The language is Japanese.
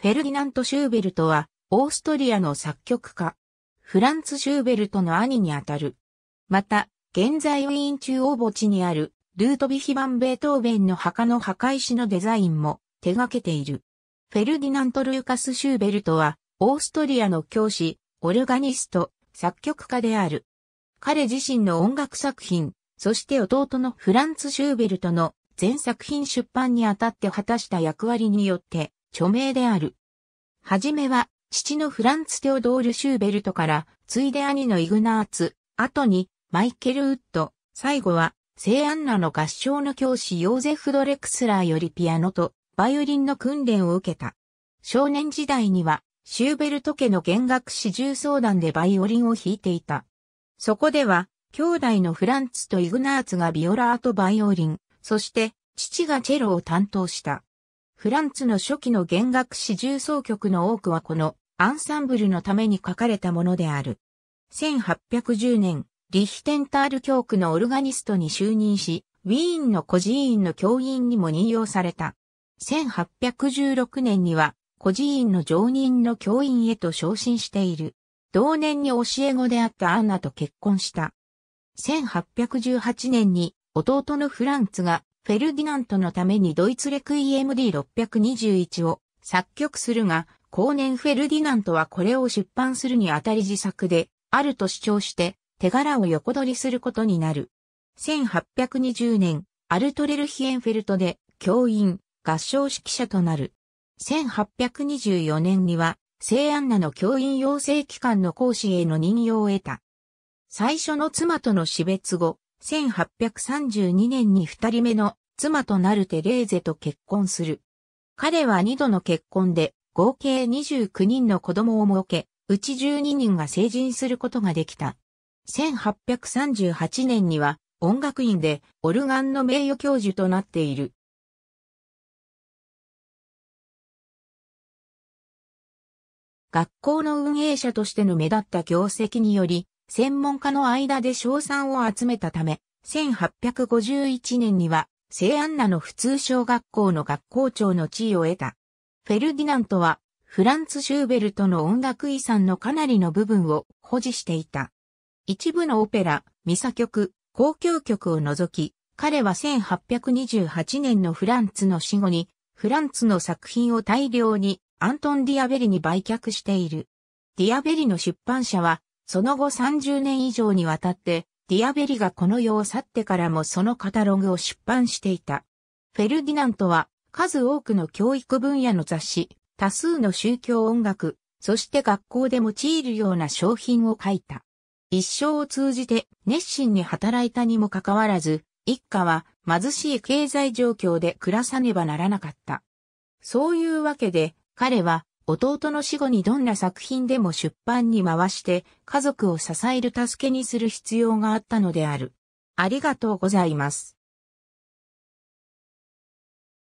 フェルディナント・シューベルトは、オーストリアの作曲家、フランツ・シューベルトの兄にあたる。また、現在ウィーン中央墓地にある、ルートビヒバン・ベートーベンの墓の墓石のデザインも手掛けている。フェルディナント・ルーカス・シューベルトは、オーストリアの教師、オルガニスト、作曲家である。彼自身の音楽作品、そして弟のフランツ・シューベルトの全作品出版にあたって果たした役割によって著名である。はじめは父のフランツ・テオドール・シューベルトから、ついで兄のイグナーツ、後にマイケル・ウッド、最後は聖アンナの合唱の教師ヨーゼフ・ドレクスラーよりピアノとバイオリンの訓練を受けた。少年時代にはシューベルト家の弦楽四重奏団でバイオリンを弾いていた。そこでは、兄弟のフランツとイグナーツがビオラーとバイオリン、そして父がチェロを担当した。フランツの初期の弦楽四重奏曲の多くはこのアンサンブルのために書かれたものである。1810年、リヒテンタール教区のオルガニストに就任し、ウィーンの孤児院の教員にも任用された。1816年には孤児院の常任の教員へと昇進している。同年に教え子であったアンナと結婚した。1818年に弟のフランツがフェルディナントのためにドイツレクイエム D621 を作曲するが、後年フェルディナントはこれを出版するにあたり自作であると主張して手柄を横取りすることになる。1820年、アルトレルヒエンフェルトで教員、合唱指揮者となる。1824年には、聖アンナの教員養成機関の講師への任用を得た。最初の妻との死別後、1832年に二人目の妻となるテレーゼと結婚する。彼は二度の結婚で合計29人の子供を設け、うち12人が成人することができた。1838年には音楽院でオルガンの名誉教授となっている。学校の運営者としての目立った業績により、専門家の間で賞賛を集めたため、1851年には、聖アンナの普通小学校の学校長の地位を得た。フェルディナントは、フランツ・シューベルトの音楽遺産のかなりの部分を保持していた。一部のオペラ、ミサ曲、交響曲を除き、彼は1828年のフランツの死後に、フランツの作品を大量にアントン・ディアベリに売却している。ディアベリの出版社は、その後30年以上にわたって、ディアベリがこの世を去ってからもそのカタログを出版していた。フェルディナントは、数多くの教育分野の雑誌、多数の宗教音楽、そして学校で用いるような小品を書いた。一生を通じて熱心に働いたにもかかわらず、一家は貧しい経済状況で暮らさねばならなかった。そういうわけで、彼は弟の死後にどんな作品でも出版に回して家族を支える助けにする必要があったのである。ありがとうございます。